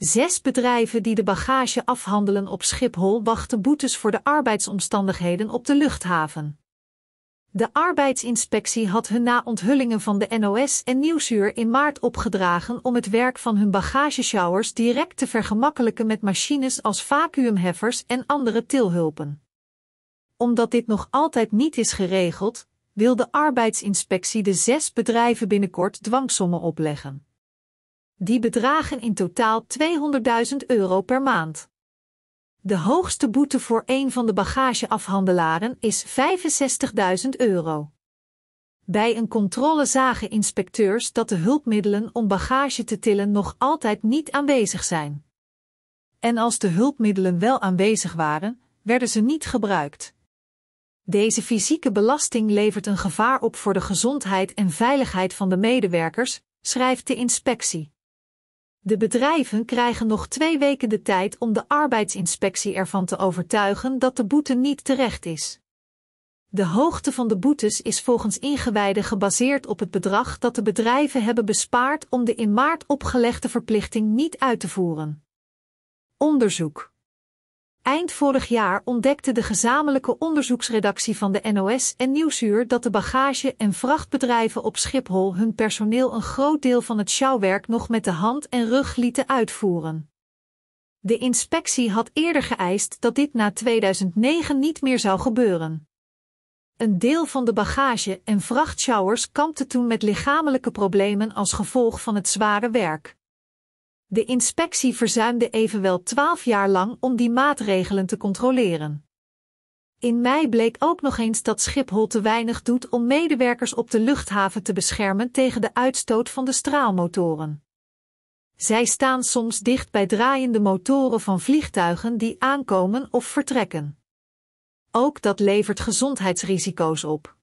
Zes bedrijven die de bagage afhandelen op Schiphol wachten boetes voor de arbeidsomstandigheden op de luchthaven. De arbeidsinspectie had hun na onthullingen van de NOS en Nieuwsuur in maart opgedragen om het werk van hun bagagesjouwers direct te vergemakkelijken met machines als vacuümheffers en andere tilhulpen. Omdat dit nog altijd niet is geregeld, wil de arbeidsinspectie de zes bedrijven binnenkort dwangsommen opleggen. Die bedragen in totaal 200.000 euro per maand. De hoogste boete voor een van de bagageafhandelaren is 65.000 euro. Bij een controle zagen inspecteurs dat de hulpmiddelen om bagage te tillen nog altijd niet aanwezig zijn. En als de hulpmiddelen wel aanwezig waren, werden ze niet gebruikt. Deze fysieke belasting levert een gevaar op voor de gezondheid en veiligheid van de medewerkers, schrijft de inspectie. De bedrijven krijgen nog twee weken de tijd om de arbeidsinspectie ervan te overtuigen dat de boete niet terecht is. De hoogte van de boetes is volgens ingewijden gebaseerd op het bedrag dat de bedrijven hebben bespaard om de in maart opgelegde verplichting niet uit te voeren. Onderzoek Eind vorig jaar ontdekte de gezamenlijke onderzoeksredactie van de NOS en Nieuwsuur dat de bagage- en vrachtbedrijven op Schiphol hun personeel een groot deel van het sjouwwerk nog met de hand en rug lieten uitvoeren. De inspectie had eerder geëist dat dit na 2009 niet meer zou gebeuren. Een deel van de bagage- en vrachtsjouwers kampte toen met lichamelijke problemen als gevolg van het zware werk. De inspectie verzuimde evenwel twaalf jaar lang om die maatregelen te controleren. In mei bleek ook nog eens dat Schiphol te weinig doet om medewerkers op de luchthaven te beschermen tegen de uitstoot van de straalmotoren. Zij staan soms dicht bij draaiende motoren van vliegtuigen die aankomen of vertrekken. Ook dat levert gezondheidsrisico's op.